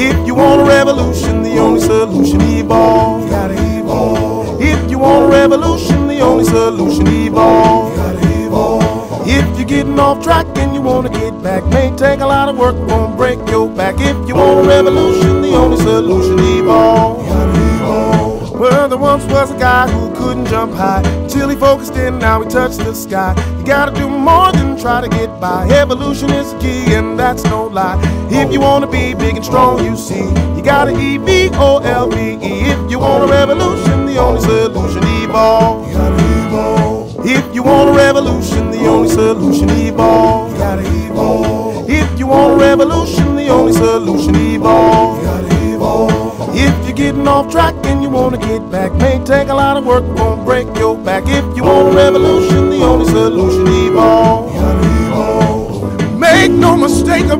If you want a revolution, the only solution evolve. You gotta evolve. If you want a revolution, the only solution evolve. You gotta evolve. If you're getting off track and you wanna get back, may take a lot of work, won't break your back. If you want a revolution, the only solution evolve. You gotta evolve. Well, there once was a guy who couldn't jump high till he focused in. Now he touched the sky. You gotta do more than try to get by. Evolution is the key, and that's no lie. If you wanna be big and strong, you see, you gotta E V O L V E. If you want a revolution, the only solution evolve. You gotta evolve. If you want a revolution, the only solution evolve. You gotta evolve. If you want a revolution, the only solution evolve getting off track and you wanna get back. May take a lot of work, won't break your back. If you want a revolution, the only solution evolve. Make no mistake about